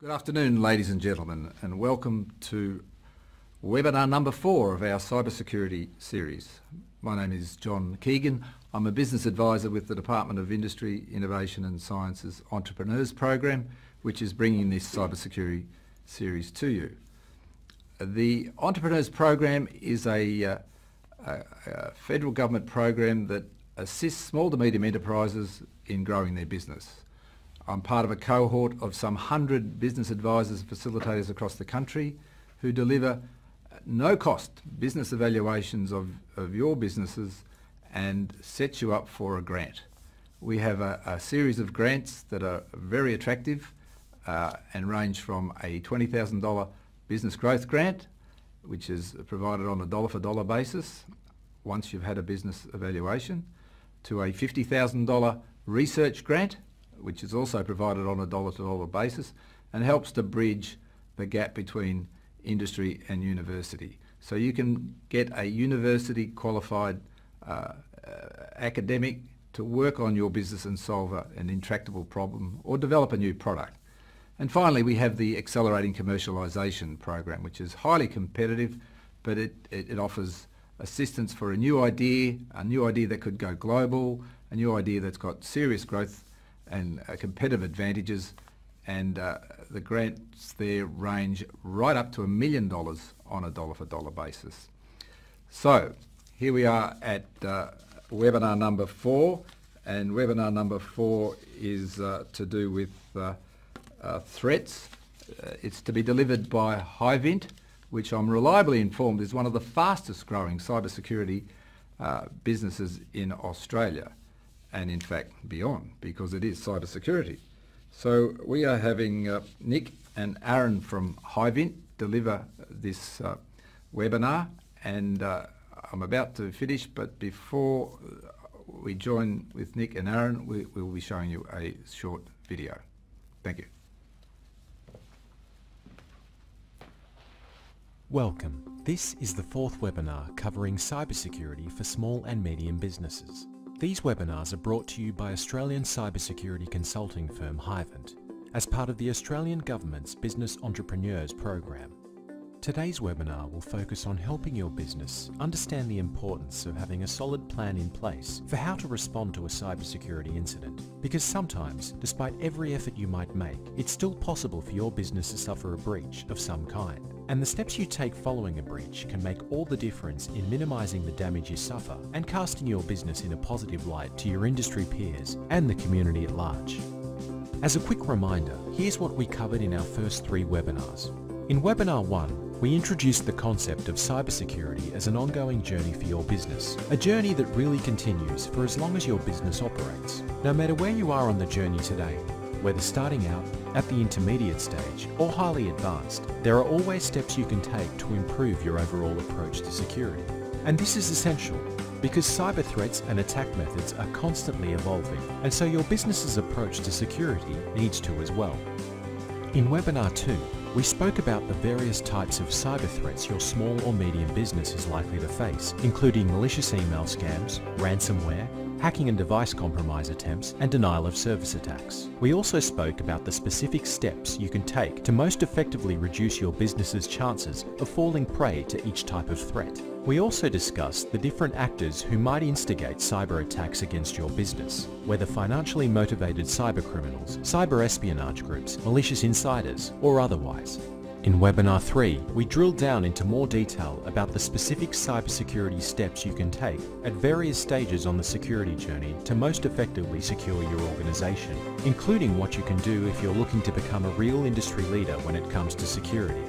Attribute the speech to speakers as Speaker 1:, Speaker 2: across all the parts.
Speaker 1: Good afternoon, ladies and gentlemen, and welcome to webinar number four of our cybersecurity series. My name is John Keegan. I'm a business advisor with the Department of Industry, Innovation and Sciences Entrepreneurs Program, which is bringing this cybersecurity series to you. The Entrepreneurs Program is a, uh, a, a federal government program that assists small to medium enterprises in growing their business. I'm part of a cohort of some 100 business advisors and facilitators across the country who deliver no cost business evaluations of, of your businesses and set you up for a grant. We have a, a series of grants that are very attractive uh, and range from a $20,000 business growth grant, which is provided on a dollar for dollar basis once you've had a business evaluation, to a $50,000 research grant, which is also provided on a dollar-to-dollar basis and helps to bridge the gap between industry and university. So you can get a university qualified uh, academic to work on your business and solve an intractable problem or develop a new product. And finally, we have the Accelerating Commercialisation Program, which is highly competitive, but it, it, it offers assistance for a new idea, a new idea that could go global, a new idea that's got serious growth and uh, competitive advantages and uh, the grants there range right up to a million dollars on a dollar for dollar basis. So here we are at uh, webinar number four and webinar number four is uh, to do with uh, uh, threats. it's to be delivered by Hivint which I'm reliably informed is one of the fastest growing cybersecurity businesses in Australia and in fact beyond because it is cybersecurity. So we are having uh, Nick and Aaron from Hivint deliver this uh, webinar and uh, I'm about to finish but before we join with Nick and Aaron we will be showing you a short video. Thank you.
Speaker 2: Welcome. This is the fourth webinar covering cybersecurity for small and medium businesses. These webinars are brought to you by Australian cybersecurity consulting firm Hivint as part of the Australian Government's Business Entrepreneurs Program. Today's webinar will focus on helping your business understand the importance of having a solid plan in place for how to respond to a cybersecurity incident. Because sometimes, despite every effort you might make, it's still possible for your business to suffer a breach of some kind. And the steps you take following a breach can make all the difference in minimising the damage you suffer and casting your business in a positive light to your industry peers and the community at large. As a quick reminder, here's what we covered in our first three webinars. In webinar 1, we introduced the concept of cybersecurity as an ongoing journey for your business, a journey that really continues for as long as your business operates. No matter where you are on the journey today, whether starting out, at the intermediate stage, or highly advanced, there are always steps you can take to improve your overall approach to security. And this is essential because cyber threats and attack methods are constantly evolving, and so your business's approach to security needs to as well. In webinar 2, we spoke about the various types of cyber threats your small or medium business is likely to face, including malicious email scams, ransomware, hacking and device compromise attempts, and denial of service attacks. We also spoke about the specific steps you can take to most effectively reduce your business's chances of falling prey to each type of threat. We also discussed the different actors who might instigate cyber attacks against your business, whether financially motivated cyber criminals, cyber espionage groups, malicious insiders, or otherwise. In webinar 3, we drilled down into more detail about the specific cybersecurity steps you can take at various stages on the security journey to most effectively secure your organization, including what you can do if you're looking to become a real industry leader when it comes to security.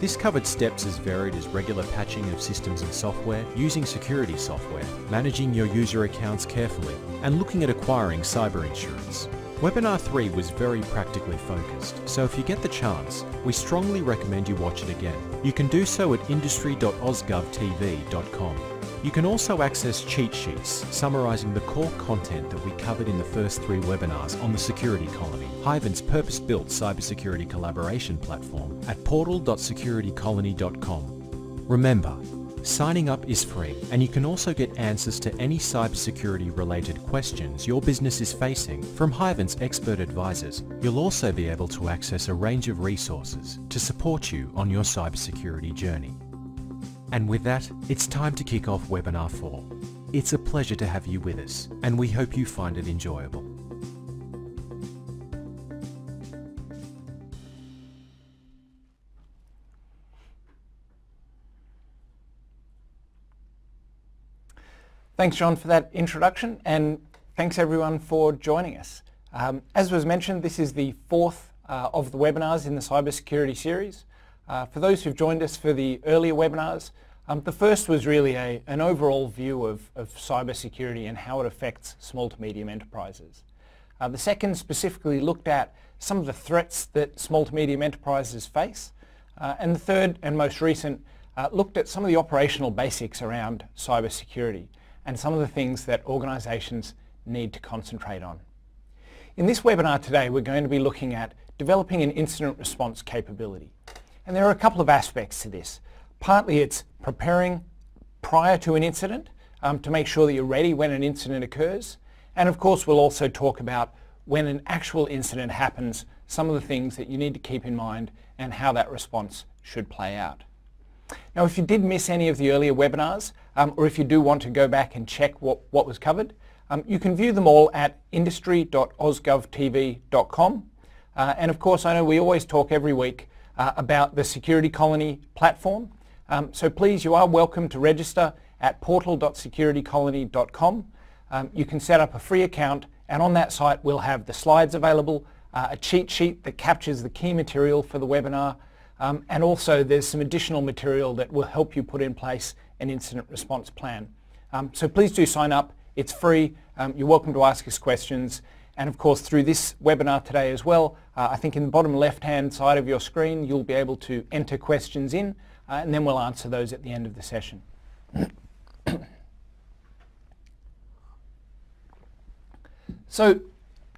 Speaker 2: This covered steps as varied as regular patching of systems and software, using security software, managing your user accounts carefully, and looking at acquiring cyber insurance. Webinar 3 was very practically focused, so if you get the chance, we strongly recommend you watch it again. You can do so at industry.ausgovtv.com. You can also access cheat sheets summarising the core content that we covered in the first three webinars on the Security Colony, Hivint's purpose-built cybersecurity collaboration platform at portal.securitycolony.com. Remember, Signing up is free and you can also get answers to any cybersecurity related questions your business is facing from Hivint's expert advisors. You'll also be able to access a range of resources to support you on your cybersecurity journey. And with that, it's time to kick off webinar 4. It's a pleasure to have you with us and we hope you find it enjoyable.
Speaker 3: Thanks, John, for that introduction, and thanks everyone for joining us. Um, as was mentioned, this is the fourth uh, of the webinars in the cybersecurity series. Uh, for those who've joined us for the earlier webinars, um, the first was really a, an overall view of, of cybersecurity and how it affects small to medium enterprises. Uh, the second specifically looked at some of the threats that small to medium enterprises face. Uh, and the third and most recent uh, looked at some of the operational basics around cybersecurity and some of the things that organisations need to concentrate on. In this webinar today, we're going to be looking at developing an incident response capability. And there are a couple of aspects to this. Partly it's preparing prior to an incident um, to make sure that you're ready when an incident occurs. And of course, we'll also talk about when an actual incident happens, some of the things that you need to keep in mind and how that response should play out. Now, if you did miss any of the earlier webinars, um, or if you do want to go back and check what, what was covered, um, you can view them all at industry.ausgovtv.com. Uh, and of course, I know we always talk every week uh, about the Security Colony platform. Um, so please, you are welcome to register at portal.securitycolony.com. Um, you can set up a free account, and on that site we'll have the slides available, uh, a cheat sheet that captures the key material for the webinar, um, and also there's some additional material that will help you put in place an incident response plan. Um, so please do sign up. It's free. Um, you're welcome to ask us questions. And of course, through this webinar today as well, uh, I think in the bottom left-hand side of your screen, you'll be able to enter questions in, uh, and then we'll answer those at the end of the session. so,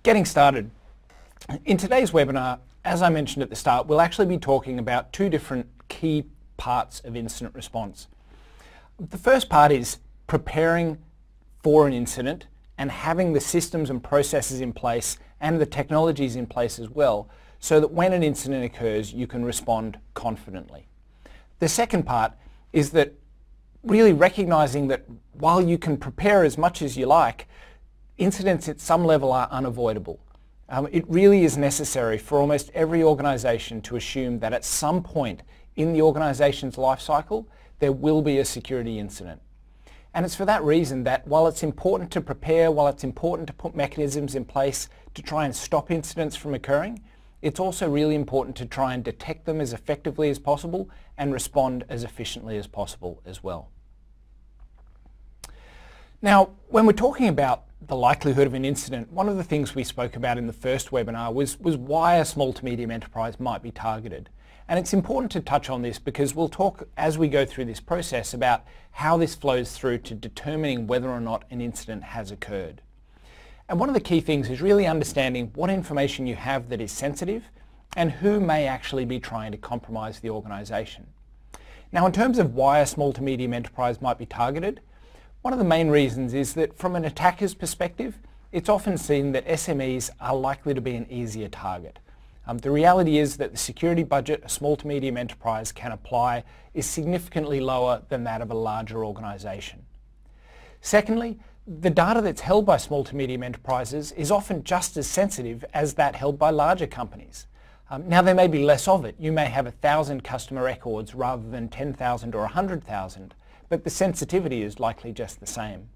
Speaker 3: getting started. In today's webinar, as I mentioned at the start, we'll actually be talking about two different key parts of incident response. The first part is preparing for an incident and having the systems and processes in place and the technologies in place as well so that when an incident occurs you can respond confidently. The second part is that really recognizing that while you can prepare as much as you like, incidents at some level are unavoidable. Um, it really is necessary for almost every organisation to assume that at some point in the organisation's life cycle, there will be a security incident. And it's for that reason that while it's important to prepare, while it's important to put mechanisms in place to try and stop incidents from occurring, it's also really important to try and detect them as effectively as possible and respond as efficiently as possible as well. Now, when we're talking about the likelihood of an incident, one of the things we spoke about in the first webinar was, was why a small to medium enterprise might be targeted. And it's important to touch on this because we'll talk as we go through this process about how this flows through to determining whether or not an incident has occurred. And one of the key things is really understanding what information you have that is sensitive and who may actually be trying to compromise the organisation. Now in terms of why a small to medium enterprise might be targeted, one of the main reasons is that from an attacker's perspective, it's often seen that SMEs are likely to be an easier target. Um, the reality is that the security budget a small to medium enterprise can apply is significantly lower than that of a larger organisation. Secondly, the data that's held by small to medium enterprises is often just as sensitive as that held by larger companies. Um, now there may be less of it. You may have 1,000 customer records rather than 10,000 or 100,000 but the sensitivity is likely just the same.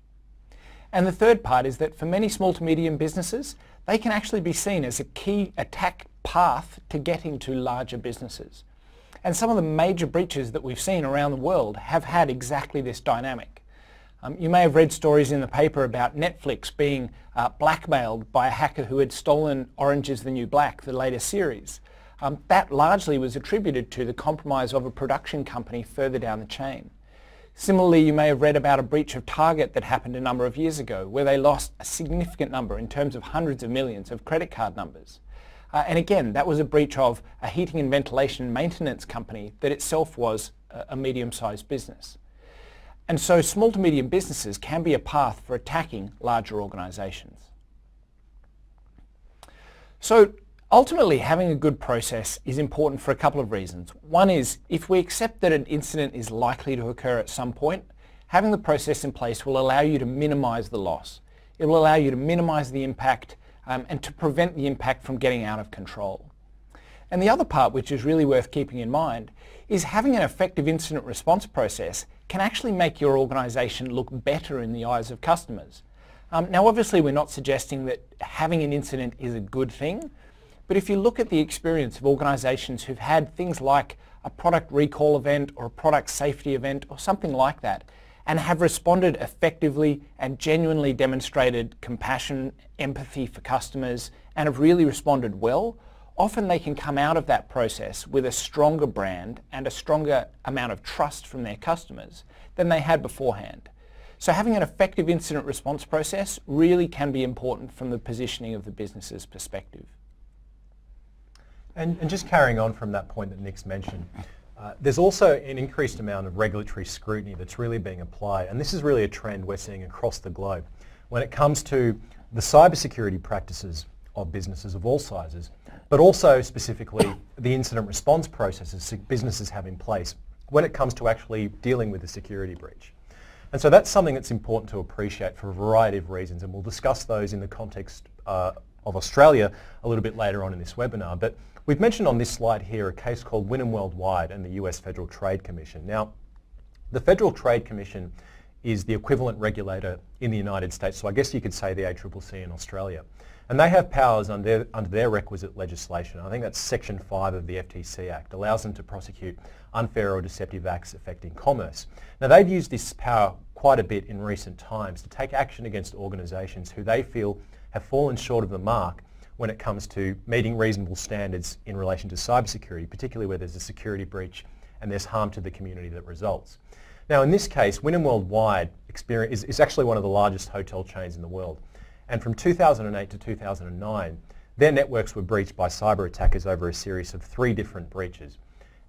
Speaker 3: And the third part is that for many small to medium businesses, they can actually be seen as a key attack path to getting to larger businesses. And some of the major breaches that we've seen around the world have had exactly this dynamic. Um, you may have read stories in the paper about Netflix being uh, blackmailed by a hacker who had stolen Orange is the New Black, the latest series. Um, that largely was attributed to the compromise of a production company further down the chain. Similarly, you may have read about a breach of Target that happened a number of years ago where they lost a significant number in terms of hundreds of millions of credit card numbers. Uh, and again, that was a breach of a heating and ventilation maintenance company that itself was a, a medium-sized business. And so small to medium businesses can be a path for attacking larger organisations. So ultimately having a good process is important for a couple of reasons. One is if we accept that an incident is likely to occur at some point, having the process in place will allow you to minimise the loss. It will allow you to minimise the impact um, and to prevent the impact from getting out of control. And the other part, which is really worth keeping in mind, is having an effective incident response process can actually make your organisation look better in the eyes of customers. Um, now obviously we're not suggesting that having an incident is a good thing, but if you look at the experience of organisations who've had things like a product recall event or a product safety event or something like that, and have responded effectively and genuinely demonstrated compassion, empathy for customers, and have really responded well, often they can come out of that process with a stronger brand and a stronger amount of trust from their customers than they had beforehand. So having an effective incident response process really can be important from the positioning of the business's perspective.
Speaker 4: And, and just carrying on from that point that Nick's mentioned, uh, there's also an increased amount of regulatory scrutiny that's really being applied, and this is really a trend we're seeing across the globe. When it comes to the cybersecurity practices of businesses of all sizes, but also specifically the incident response processes businesses have in place when it comes to actually dealing with a security breach. And so that's something that's important to appreciate for a variety of reasons, and we'll discuss those in the context uh, of Australia a little bit later on in this webinar. But we've mentioned on this slide here a case called Wyndham Worldwide and the US Federal Trade Commission. Now, the Federal Trade Commission is the equivalent regulator in the United States, so I guess you could say the ACCC in Australia. And they have powers under, under their requisite legislation. I think that's Section 5 of the FTC Act, allows them to prosecute unfair or deceptive acts affecting commerce. Now they've used this power quite a bit in recent times to take action against organisations who they feel have fallen short of the mark when it comes to meeting reasonable standards in relation to cybersecurity, particularly where there's a security breach and there's harm to the community that results. Now in this case, Wyndham Worldwide is, is actually one of the largest hotel chains in the world. And from 2008 to 2009, their networks were breached by cyber attackers over a series of three different breaches.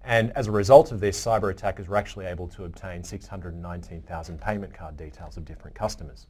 Speaker 4: And as a result of this, cyber attackers were actually able to obtain 619,000 payment card details of different customers.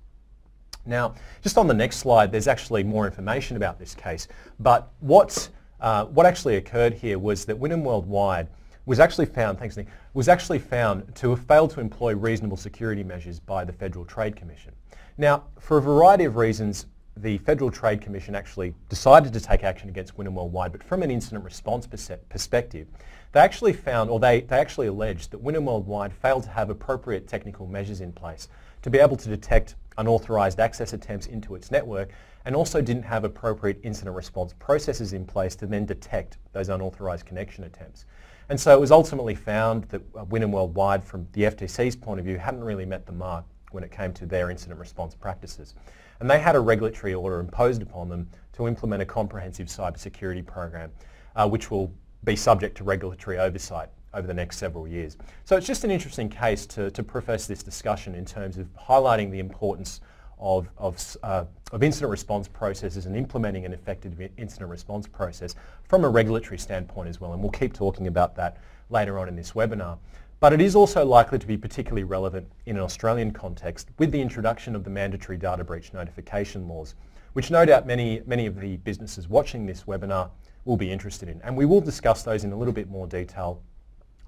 Speaker 4: Now, just on the next slide, there's actually more information about this case. But what, uh, what actually occurred here was that Wyndham Worldwide was actually found, thanks Nick, was actually found to have failed to employ reasonable security measures by the Federal Trade Commission. Now, for a variety of reasons, the Federal Trade Commission actually decided to take action against Wyndham Worldwide, but from an incident response perspective, they actually found, or they, they actually alleged that Wyndham Worldwide failed to have appropriate technical measures in place to be able to detect unauthorized access attempts into its network and also didn't have appropriate incident response processes in place to then detect those unauthorized connection attempts. And so it was ultimately found that Wyndham Worldwide, from the FTC's point of view, hadn't really met the mark when it came to their incident response practices. And they had a regulatory order imposed upon them to implement a comprehensive cybersecurity program, uh, which will be subject to regulatory oversight over the next several years. So it's just an interesting case to, to preface this discussion in terms of highlighting the importance of, of, uh, of, incident response processes and implementing an effective incident response process from a regulatory standpoint as well. And we'll keep talking about that later on in this webinar. But it is also likely to be particularly relevant in an Australian context with the introduction of the mandatory data breach notification laws, which no doubt many, many of the businesses watching this webinar will be interested in. And we will discuss those in a little bit more detail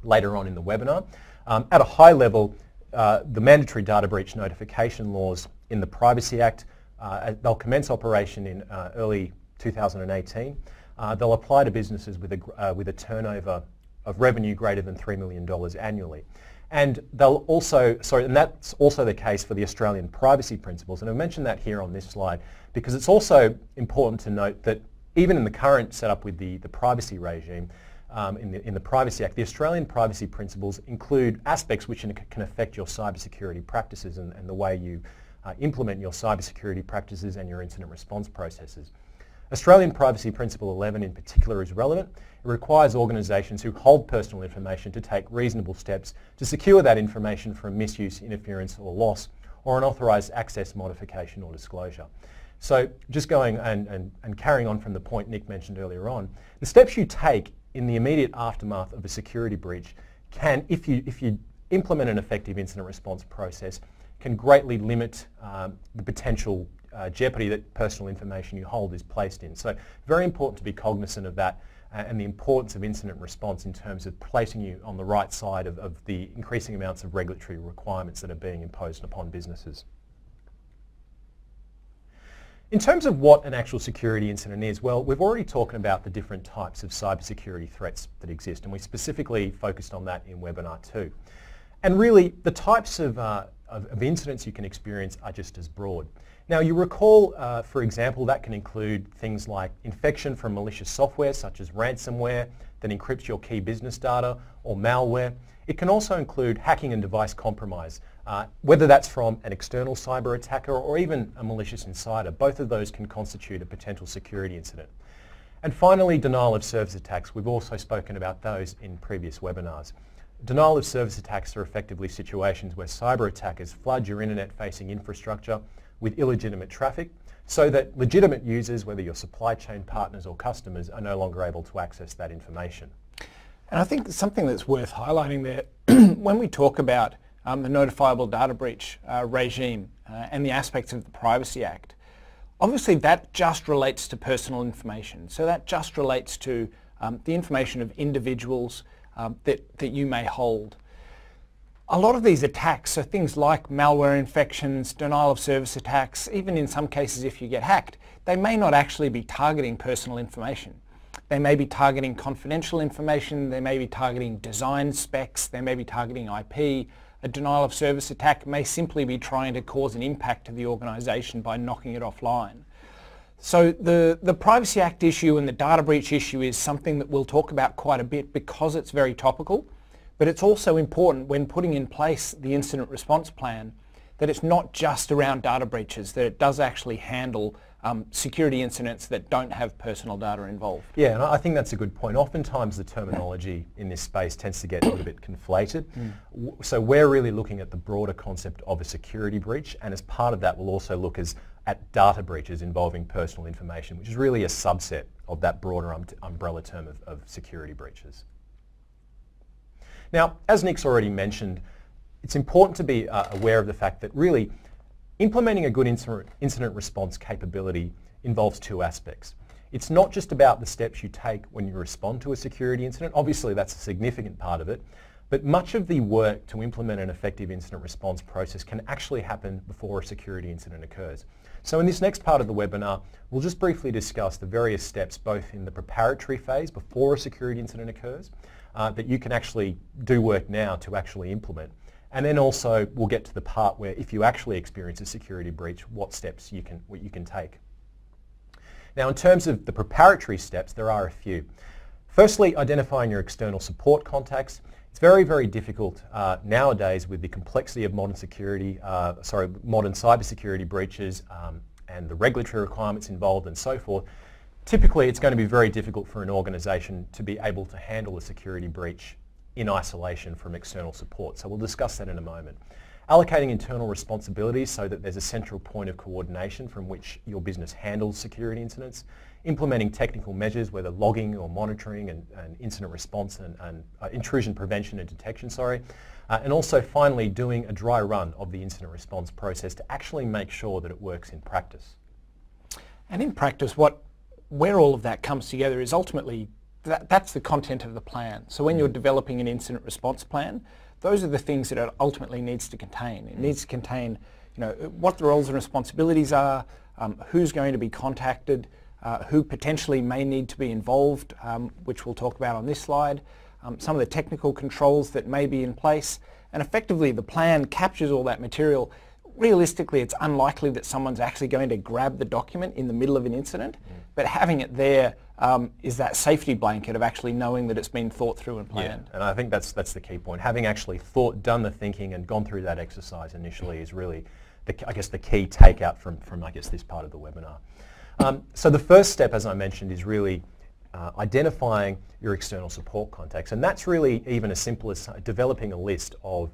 Speaker 4: later on in the webinar. Um, at a high level, uh, the mandatory data breach notification laws in the Privacy Act, uh, they'll commence operation in uh, early 2018. Uh, they'll apply to businesses with a, uh, with a turnover of revenue greater than $3 million annually. And they'll also, sorry, and that's also the case for the Australian privacy principles. And I've mentioned that here on this slide because it's also important to note that even in the current setup with the, the privacy regime, um, in, the, in the Privacy Act, the Australian privacy principles include aspects which can affect your cybersecurity practices and, and the way you uh, implement your cybersecurity practices and your incident response processes. Australian Privacy Principle 11 in particular is relevant. It requires organisations who hold personal information to take reasonable steps to secure that information from misuse, interference or loss or unauthorised access, modification or disclosure. So just going and, and, and carrying on from the point Nick mentioned earlier on, the steps you take in the immediate aftermath of a security breach can, if you, if you implement an effective incident response process can greatly limit um, the potential uh, jeopardy that personal information you hold is placed in. So very important to be cognizant of that uh, and the importance of incident response in terms of placing you on the right side of, of the increasing amounts of regulatory requirements that are being imposed upon businesses. In terms of what an actual security incident is, well, we've already talked about the different types of cybersecurity threats that exist, and we specifically focused on that in webinar two. And really, the types of, uh, of, of, incidents you can experience are just as broad. Now, you recall, uh, for example, that can include things like infection from malicious software, such as ransomware, that encrypts your key business data, or malware. It can also include hacking and device compromise, uh, whether that's from an external cyber attacker or even a malicious insider. Both of those can constitute a potential security incident. And finally, denial of service attacks. We've also spoken about those in previous webinars. Denial of service attacks are effectively situations where cyber attackers flood your internet-facing infrastructure with illegitimate traffic so that legitimate users, whether your supply chain partners or customers, are no longer able to access that information.
Speaker 3: And I think something that's worth highlighting there, when we talk about um, the notifiable data breach uh, regime uh, and the aspects of the Privacy Act, obviously that just relates to personal information. So that just relates to um, the information of individuals um, that, that you may hold. A lot of these attacks are things like malware infections, denial of service attacks, even in some cases if you get hacked, they may not actually be targeting personal information. They may be targeting confidential information, they may be targeting design specs, they may be targeting IP. A denial of service attack may simply be trying to cause an impact to the organisation by knocking it offline. So the, the Privacy Act issue and the data breach issue is something that we'll talk about quite a bit because it's very topical, but it's also important when putting in place the incident response plan that it's not just around data breaches, that it does actually handle um, security incidents that don't have personal data involved.
Speaker 4: Yeah, and I think that's a good point. Oftentimes the terminology in this space tends to get a little bit conflated. Mm. So we're really looking at the broader concept of a security breach, and as part of that we'll also look as, at data breaches involving personal information, which is really a subset of that broader um, umbrella term of, of security breaches. Now, as Nick's already mentioned, it's important to be uh, aware of the fact that really Implementing a good incident response capability involves two aspects. It's not just about the steps you take when you respond to a security incident. Obviously, that's a significant part of it. But much of the work to implement an effective incident response process can actually happen before a security incident occurs. So in this next part of the webinar, we'll just briefly discuss the various steps both in the preparatory phase before a security incident occurs uh, that you can actually do work now to actually implement and then also we'll get to the part where if you actually experience a security breach, what steps you can, what you can take. Now in terms of the preparatory steps, there are a few. Firstly, identifying your external support contacts. It's very, very difficult uh, nowadays with the complexity of modern security, uh, sorry, modern cybersecurity breaches um, and the regulatory requirements involved and so forth. Typically, it's going to be very difficult for an organisation to be able to handle a security breach in isolation from external support. So we'll discuss that in a moment. Allocating internal responsibilities so that there's a central point of coordination from which your business handles security incidents. Implementing technical measures, whether logging or monitoring and, and incident response and, and uh, intrusion prevention and detection, sorry. Uh, and also finally doing a dry run of the incident response process to actually make sure that it works in practice.
Speaker 3: And in practice, what, where all of that comes together is ultimately that, that's the content of the plan. So when you're developing an incident response plan, those are the things that it ultimately needs to contain. It needs to contain you know, what the roles and responsibilities are, um, who's going to be contacted, uh, who potentially may need to be involved, um, which we'll talk about on this slide, um, some of the technical controls that may be in place, and effectively the plan captures all that material. Realistically, it's unlikely that someone's actually going to grab the document in the middle of an incident, mm. but having it there um, is that safety blanket of actually knowing that it's been thought through and planned.
Speaker 4: Yeah, and I think that's that's the key point. Having actually thought, done the thinking, and gone through that exercise initially is really, the, I guess, the key takeout from from I guess this part of the webinar. Um, so the first step, as I mentioned, is really uh, identifying your external support contacts, and that's really even as simple as developing a list of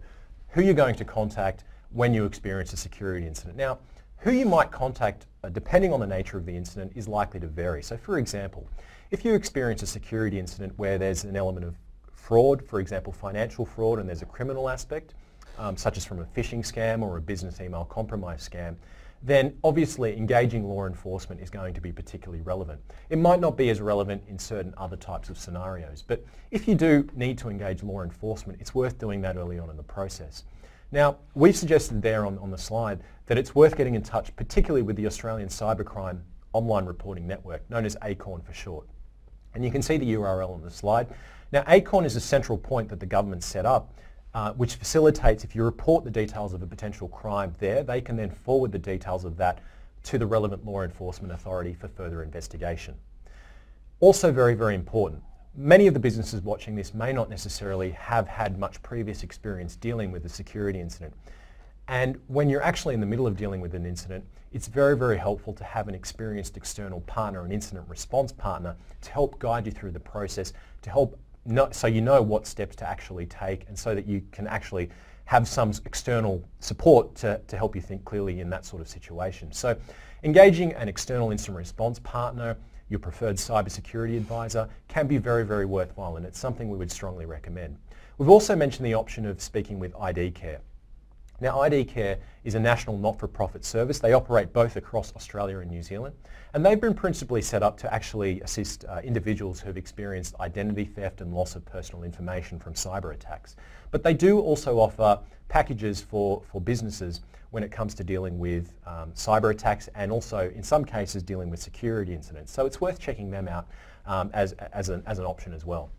Speaker 4: who you're going to contact when you experience a security incident. Now, who you might contact, depending on the nature of the incident, is likely to vary. So for example, if you experience a security incident where there's an element of fraud, for example, financial fraud, and there's a criminal aspect, um, such as from a phishing scam or a business email compromise scam, then obviously engaging law enforcement is going to be particularly relevant. It might not be as relevant in certain other types of scenarios, but if you do need to engage law enforcement, it's worth doing that early on in the process. Now, we've suggested there on, on the slide that it's worth getting in touch, particularly with the Australian Cybercrime Online Reporting Network, known as ACORN for short. And you can see the URL on the slide. Now, ACORN is a central point that the government set up uh, which facilitates if you report the details of a potential crime there, they can then forward the details of that to the relevant law enforcement authority for further investigation. Also very, very important, many of the businesses watching this may not necessarily have had much previous experience dealing with a security incident. And when you're actually in the middle of dealing with an incident, it's very, very helpful to have an experienced external partner, an incident response partner, to help guide you through the process, to help so you know what steps to actually take and so that you can actually have some external support to, to help you think clearly in that sort of situation. So engaging an external incident response partner, your preferred cybersecurity advisor can be very, very worthwhile and it's something we would strongly recommend. We've also mentioned the option of speaking with ID Care. Now ID Care is a national not-for-profit service. They operate both across Australia and New Zealand and they've been principally set up to actually assist uh, individuals who have experienced identity theft and loss of personal information from cyber attacks. But they do also offer packages for, for businesses when it comes to dealing with um, cyber attacks and also in some cases dealing with security incidents. So it's worth checking them out um, as, as, an, as an option as well.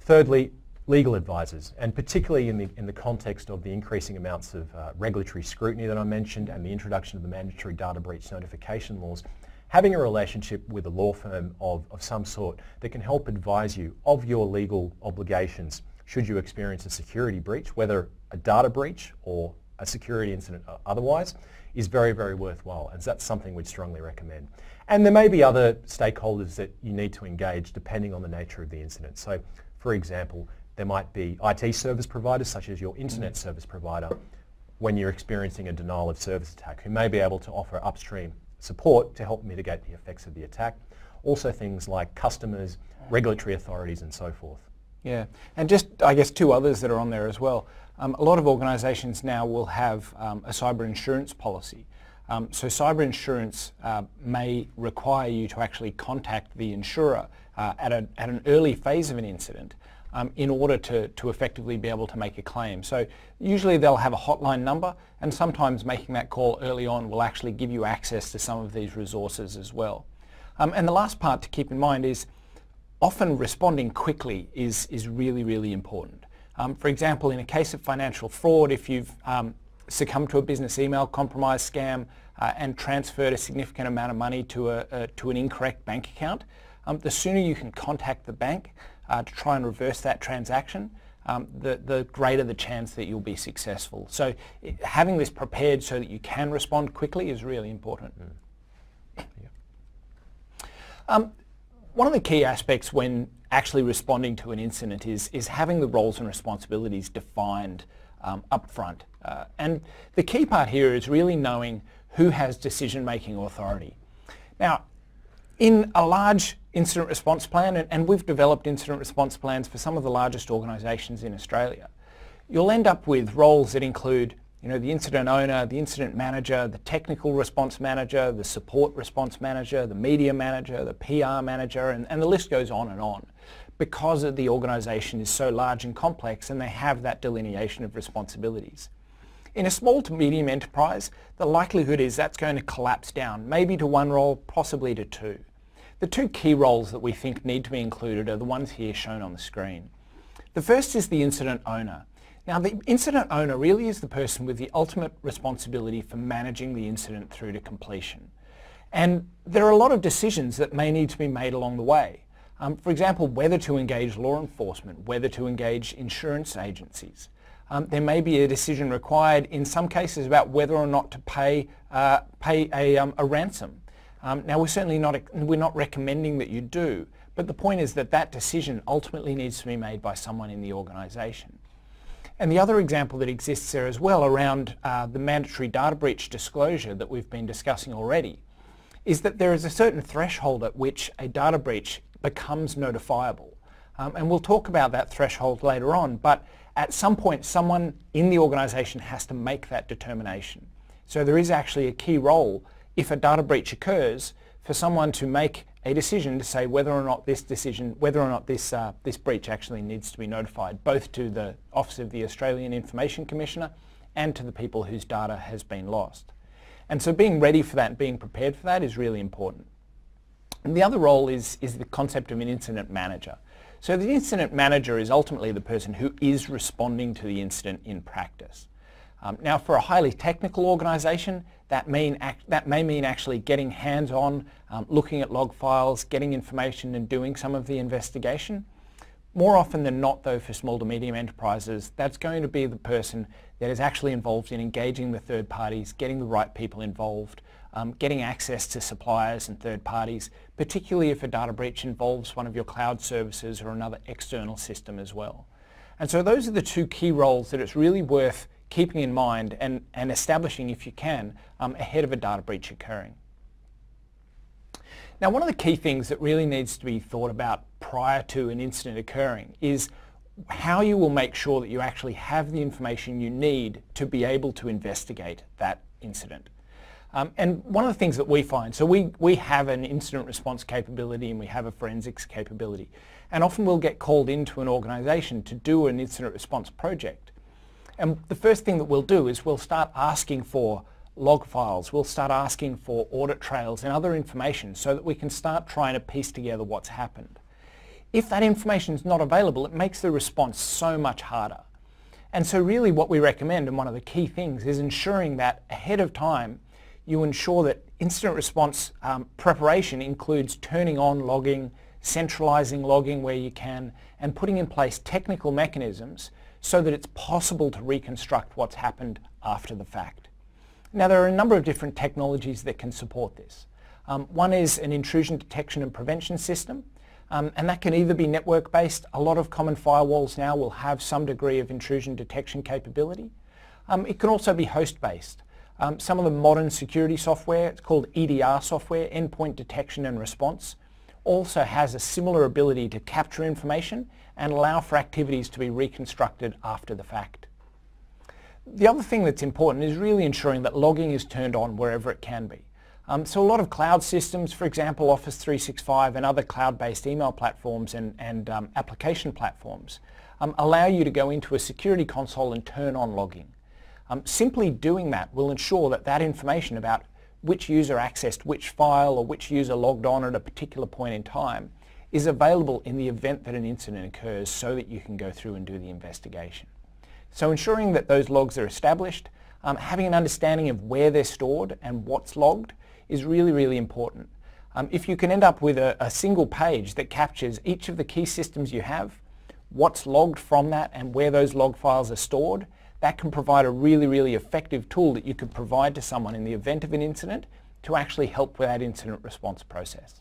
Speaker 4: Thirdly, legal advisors, and particularly in the, in the context of the increasing amounts of uh, regulatory scrutiny that I mentioned and the introduction of the mandatory data breach notification laws, having a relationship with a law firm of, of some sort that can help advise you of your legal obligations should you experience a security breach, whether a data breach or a security incident otherwise, is very, very worthwhile. And that's something we'd strongly recommend. And there may be other stakeholders that you need to engage depending on the nature of the incident. So, for example, there might be IT service providers such as your internet service provider when you're experiencing a denial of service attack who may be able to offer upstream support to help mitigate the effects of the attack. Also things like customers, regulatory authorities and so forth.
Speaker 3: Yeah, and just I guess two others that are on there as well. Um, a lot of organisations now will have um, a cyber insurance policy. Um, so cyber insurance uh, may require you to actually contact the insurer uh, at, a, at an early phase of an incident um, in order to, to effectively be able to make a claim. So usually they'll have a hotline number and sometimes making that call early on will actually give you access to some of these resources as well. Um, and the last part to keep in mind is often responding quickly is, is really, really important. Um, for example, in a case of financial fraud, if you've um, succumbed to a business email compromise scam uh, and transferred a significant amount of money to, a, a to an incorrect bank account, um, the sooner you can contact the bank, uh, to try and reverse that transaction, um, the, the greater the chance that you'll be successful. So it, having this prepared so that you can respond quickly is really important. Mm. Yeah. Um, one of the key aspects when actually responding to an incident is, is having the roles and responsibilities defined um, up front. Uh, and the key part here is really knowing who has decision-making authority. Now, in a large incident response plan, and, and, we've developed incident response plans for some of the largest organisations in Australia, you'll end up with roles that include you know, the incident owner, the incident manager, the technical response manager, the support response manager, the media manager, the PR manager, and, and the list goes on and on because the organisation is so large and complex and they have that delineation of responsibilities. In a small to medium enterprise, the likelihood is that's going to collapse down, maybe to one role, possibly to two. The two key roles that we think need to be included are the ones here shown on the screen. The first is the incident owner. Now the incident owner really is the person with the ultimate responsibility for managing the incident through to completion. And there are a lot of decisions that may need to be made along the way. Um, for example, whether to engage law enforcement, whether to engage insurance agencies. Um, there may be a decision required in some cases about whether or not to pay, uh, pay a, um, a ransom. Um, now we're certainly not, we're not recommending that you do, but the point is that that decision ultimately needs to be made by someone in the organisation. And the other example that exists there as well around uh, the mandatory data breach disclosure that we've been discussing already is that there is a certain threshold at which a data breach becomes notifiable. Um, and we'll talk about that threshold later on, but at some point someone in the organisation has to make that determination. So there is actually a key role if a data breach occurs for someone to make a decision to say whether or not this decision, whether or not this, uh, this breach actually needs to be notified, both to the Office of the Australian Information Commissioner and to the people whose data has been lost. And so being ready for that being prepared for that is really important. And the other role is, is the concept of an incident manager. So the incident manager is ultimately the person who is responding to the incident in practice. Um, now for a highly technical organisation, that, mean that may mean actually getting hands-on, um, looking at log files, getting information and doing some of the investigation. More often than not though for small to medium enterprises, that's going to be the person that is actually involved in engaging with third parties, getting the right people involved, um, getting access to suppliers and third parties, particularly if a data breach involves one of your cloud services or another external system as well. And so those are the two key roles that it's really worth keeping in mind and, and establishing, if you can, um, ahead of a data breach occurring. Now, one of the key things that really needs to be thought about prior to an incident occurring is how you will make sure that you actually have the information you need to be able to investigate that incident. Um, and one of the things that we find, so we, we have an incident response capability and we have a forensics capability. And often we'll get called into an organisation to do an incident response project. And the first thing that we'll do is we'll start asking for log files, we'll start asking for audit trails and other information so that we can start trying to piece together what's happened. If that information is not available, it makes the response so much harder. And so really what we recommend, and one of the key things, is ensuring that ahead of time you ensure that incident response um, preparation includes turning on logging, centralizing logging where you can, and putting in place technical mechanisms so that it's possible to reconstruct what's happened after the fact. Now there are a number of different technologies that can support this. Um, one is an intrusion detection and prevention system um, and that can either be network based, a lot of common firewalls now will have some degree of intrusion detection capability. Um, it can also be host based. Um, some of the modern security software, it's called EDR software, endpoint detection and response, also has a similar ability to capture information and allow for activities to be reconstructed after the fact. The other thing that's important is really ensuring that logging is turned on wherever it can be. Um, so a lot of cloud systems, for example Office 365 and other cloud-based email platforms and, and um, application platforms, um, allow you to go into a security console and turn on logging. Um, simply doing that will ensure that that information about which user accessed which file or which user logged on at a particular point in time is available in the event that an incident occurs so that you can go through and do the investigation. So ensuring that those logs are established, um, having an understanding of where they're stored and what's logged is really, really important. Um, if you can end up with a, a single page that captures each of the key systems you have, what's logged from that and where those log files are stored, that can provide a really, really effective tool that you could provide to someone in the event of an incident to actually help with that incident response process.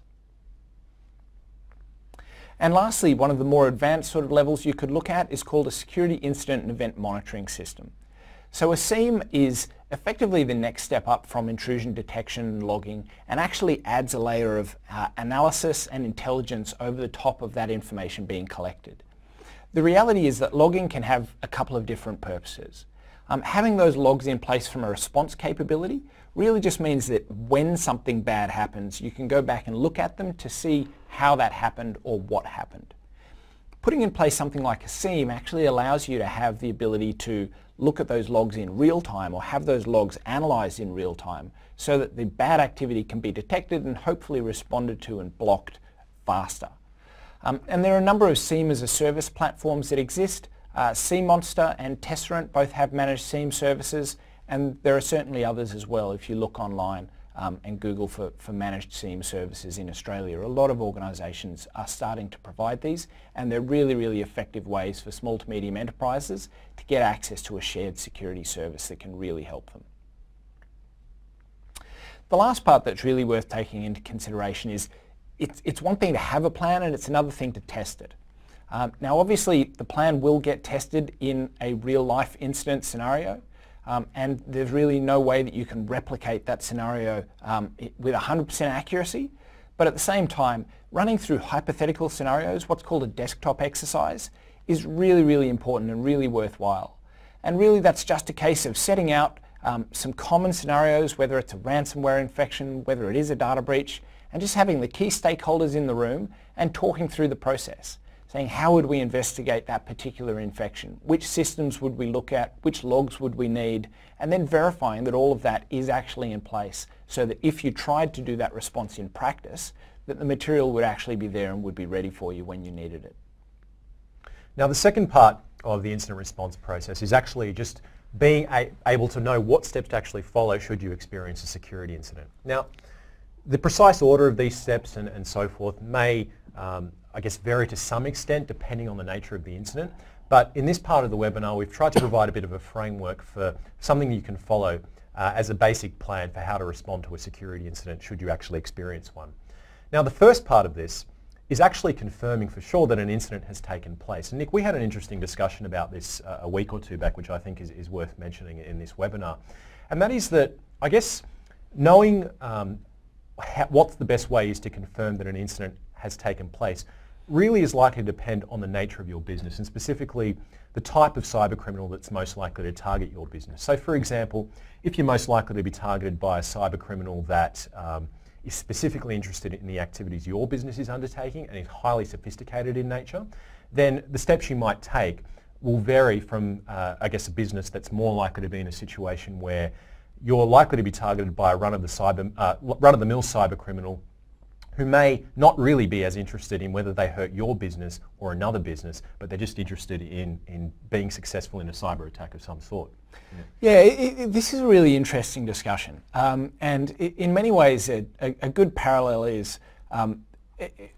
Speaker 3: And lastly, one of the more advanced sort of levels you could look at is called a security incident and event monitoring system. So a SIEM is effectively the next step up from intrusion detection and logging and actually adds a layer of uh, analysis and intelligence over the top of that information being collected. The reality is that logging can have a couple of different purposes. Um, having those logs in place from a response capability really just means that when something bad happens, you can go back and look at them to see how that happened or what happened. Putting in place something like a SIEM actually allows you to have the ability to look at those logs in real time or have those logs analyzed in real time so that the bad activity can be detected and hopefully responded to and blocked faster. Um, and there are a number of SIEM as a service platforms that exist. Uh, SIEMonster and Tesserent both have managed SIEM services and there are certainly others as well if you look online um, and Google for, for managed SIEM services in Australia. A lot of organisations are starting to provide these and they're really, really effective ways for small to medium enterprises to get access to a shared security service that can really help them. The last part that's really worth taking into consideration is it's, it's one thing to have a plan and it's another thing to test it. Um, now obviously the plan will get tested in a real life incident scenario um, and there's really no way that you can replicate that scenario um, with 100% accuracy. But at the same time, running through hypothetical scenarios, what's called a desktop exercise, is really, really important and really worthwhile. And really that's just a case of setting out um, some common scenarios, whether it's a ransomware infection, whether it is a data breach, and just having the key stakeholders in the room and talking through the process, saying how would we investigate that particular infection, which systems would we look at, which logs would we need, and then verifying that all of that is actually in place so that if you tried to do that response in practice, that the material would actually be there and would be ready for you when you needed it.
Speaker 4: Now the second part of the incident response process is actually just being able to know what steps to actually follow should you experience a security incident. Now, the precise order of these steps and, and so forth may, um, I guess, vary to some extent depending on the nature of the incident. But in this part of the webinar, we've tried to provide a bit of a framework for something you can follow uh, as a basic plan for how to respond to a security incident should you actually experience one. Now, the first part of this is actually confirming for sure that an incident has taken place. And Nick, we had an interesting discussion about this uh, a week or two back, which I think is, is worth mentioning in this webinar. And that is that, I guess, knowing um, how, what the best way is to confirm that an incident has taken place really is likely to depend on the nature of your business and specifically the type of cyber criminal that's most likely to target your business. So for example, if you're most likely to be targeted by a cyber criminal that um, is specifically interested in the activities your business is undertaking and is highly sophisticated in nature, then the steps you might take will vary from, uh, I guess, a business that's more likely to be in a situation where you're likely to be targeted by a run-of-the-mill uh, run cyber criminal who may not really be as interested in whether they hurt your business or another business, but they're just interested in, in being successful in a cyber attack of some sort.
Speaker 3: Yeah, yeah it, it, this is a really interesting discussion. Um, and it, in many ways, a, a, a good parallel is um,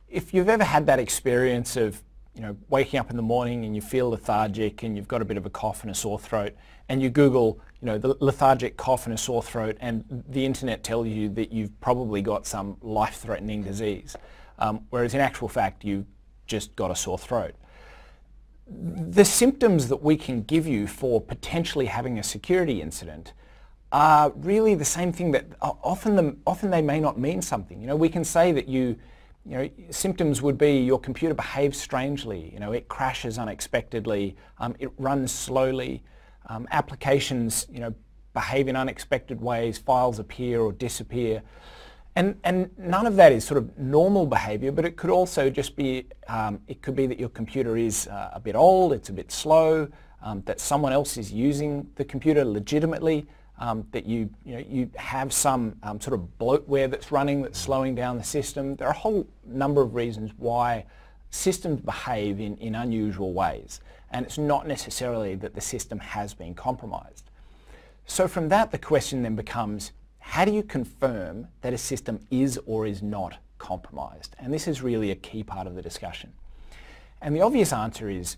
Speaker 3: if you've ever had that experience of you know, waking up in the morning and you feel lethargic and you've got a bit of a cough and a sore throat and you Google, you know, the lethargic cough and a sore throat and the internet tells you that you've probably got some life-threatening disease, um, whereas in actual fact you've just got a sore throat. The symptoms that we can give you for potentially having a security incident are really the same thing that often, the, often they may not mean something. You know, we can say that you you know, symptoms would be your computer behaves strangely, you know, it crashes unexpectedly, um, it runs slowly, um, applications, you know, behave in unexpected ways, files appear or disappear. And, and none of that is sort of normal behavior, but it could also just be, um, it could be that your computer is uh, a bit old, it's a bit slow, um, that someone else is using the computer legitimately, um, that you, you, know, you have some um, sort of bloatware that's running that's slowing down the system. There are a whole number of reasons why systems behave in, in unusual ways and it's not necessarily that the system has been compromised. So from that the question then becomes how do you confirm that a system is or is not compromised? And this is really a key part of the discussion. And the obvious answer is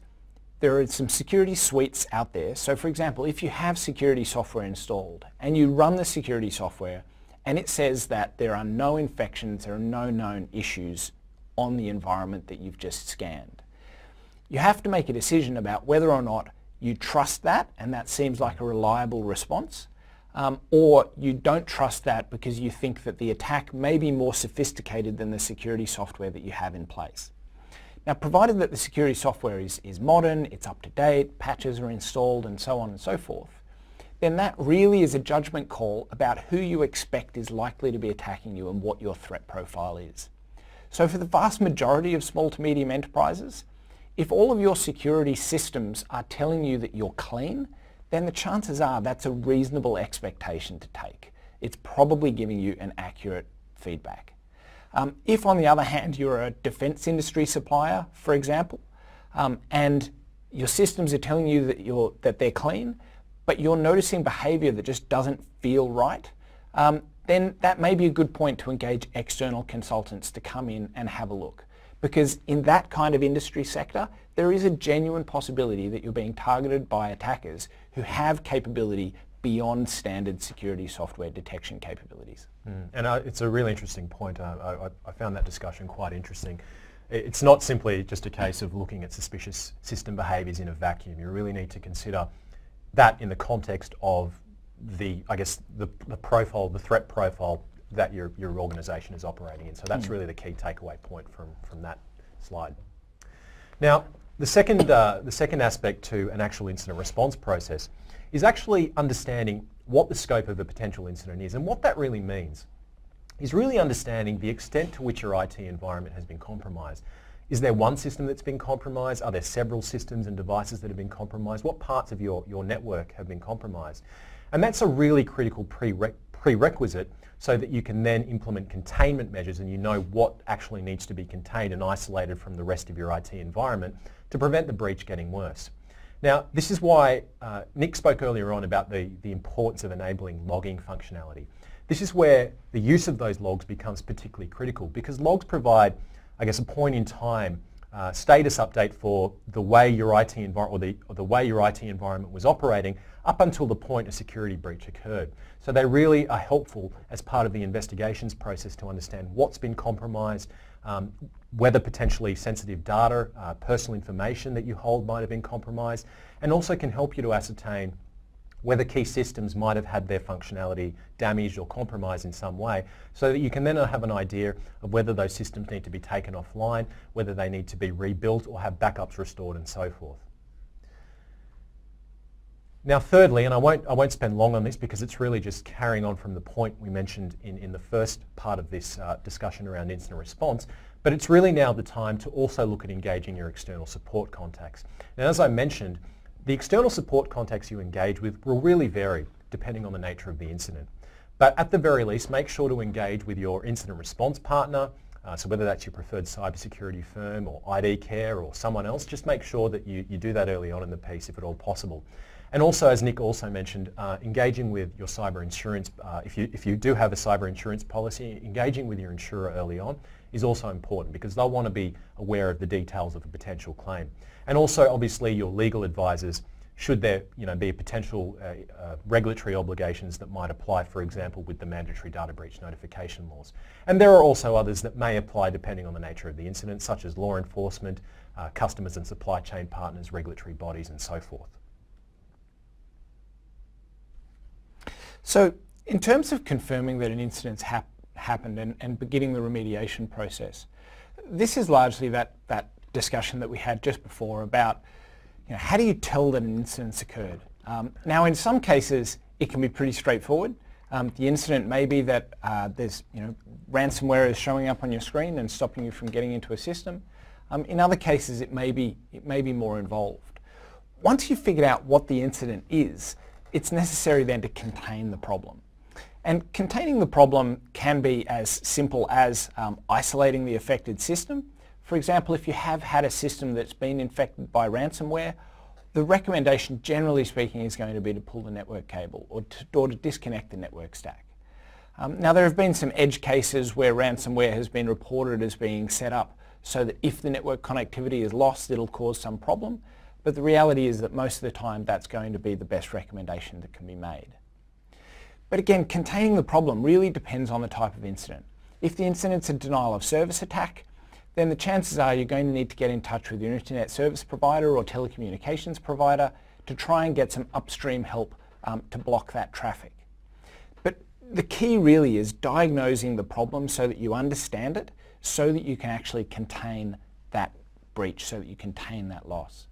Speaker 3: there are some security suites out there. So for example, if you have security software installed and you run the security software and it says that there are no infections, there are no known issues on the environment that you've just scanned. You have to make a decision about whether or not you trust that and that seems like a reliable response um, or you don't trust that because you think that the attack may be more sophisticated than the security software that you have in place. Now, provided that the security software is, is modern, it's up to date, patches are installed, and so on and so forth, then that really is a judgment call about who you expect is likely to be attacking you and what your threat profile is. So for the vast majority of small to medium enterprises, if all of your security systems are telling you that you're clean, then the chances are that's a reasonable expectation to take. It's probably giving you an accurate feedback. Um, if on the other hand you're a defense industry supplier, for example, um, and your systems are telling you that, you're, that they're clean, but you're noticing behavior that just doesn't feel right, um, then that may be a good point to engage external consultants to come in and have a look. Because in that kind of industry sector, there is a genuine possibility that you're being targeted by attackers who have capability beyond standard security software detection capabilities.
Speaker 4: Mm. And uh, it's a really interesting point. Uh, I, I, found that discussion quite interesting. It's not simply just a case of looking at suspicious system behaviours in a vacuum. You really need to consider that in the context of the, I guess, the, the profile, the threat profile that your, your organisation is operating in. So that's mm. really the key takeaway point from, from that slide. Now, the second, uh, the second aspect to an actual incident response process is actually understanding what the scope of a potential incident is and what that really means is really understanding the extent to which your IT environment has been compromised. Is there one system that's been compromised? Are there several systems and devices that have been compromised? What parts of your, your network have been compromised? And that's a really critical prere prerequisite so that you can then implement containment measures and you know what actually needs to be contained and isolated from the rest of your IT environment to prevent the breach getting worse. Now, this is why uh, Nick spoke earlier on about the, the importance of enabling logging functionality. This is where the use of those logs becomes particularly critical because logs provide, I guess, a point in time uh, status update for the way your IT environment or the, or the way your IT environment was operating up until the point a security breach occurred. So they really are helpful as part of the investigations process to understand what's been compromised, um, whether potentially sensitive data, uh, personal information that you hold might have been compromised, and also can help you to ascertain whether key systems might have had their functionality damaged or compromised in some way so that you can then have an idea of whether those systems need to be taken offline, whether they need to be rebuilt or have backups restored and so forth. Now thirdly, and I won't, I won't spend long on this because it's really just carrying on from the point we mentioned in, in the first part of this uh, discussion around incident response, but it's really now the time to also look at engaging your external support contacts. Now as I mentioned, the external support contacts you engage with will really vary depending on the nature of the incident. But at the very least, make sure to engage with your incident response partner, uh, so whether that's your preferred cybersecurity firm or ID Care or someone else, just make sure that you, you do that early on in the piece if at all possible. And also, as Nick also mentioned, uh, engaging with your cyber insurance, uh, if, you, if you do have a cyber insurance policy, engaging with your insurer early on is also important because they'll want to be aware of the details of a potential claim. And also, obviously, your legal advisors, should there you know, be potential uh, uh, regulatory obligations that might apply, for example, with the mandatory data breach notification laws. And there are also others that may apply depending on the nature of the incident, such as law enforcement, uh, customers and supply chain partners, regulatory bodies, and so forth.
Speaker 3: So in terms of confirming that an incident's hap happened and, and beginning the remediation process, this is largely that, that discussion that we had just before about you know, how do you tell that an incident's occurred? Um, now, in some cases, it can be pretty straightforward. Um, the incident may be that uh, there's, you know, ransomware is showing up on your screen and stopping you from getting into a system. Um, in other cases, it may, be, it may be more involved. Once you've figured out what the incident is, it's necessary then to contain the problem. And containing the problem can be as simple as um, isolating the affected system for example, if you have had a system that's been infected by ransomware, the recommendation, generally speaking, is going to be to pull the network cable or to, or to disconnect the network stack. Um, now, there have been some edge cases where ransomware has been reported as being set up so that if the network connectivity is lost, it'll cause some problem. But the reality is that most of the time, that's going to be the best recommendation that can be made. But again, containing the problem really depends on the type of incident. If the incident's a denial of service attack, then the chances are you're going to need to get in touch with your internet service provider or telecommunications provider to try and get some upstream help um, to block that traffic. But the key really is diagnosing the problem so that you understand it, so that you can actually contain that breach, so that you contain that loss.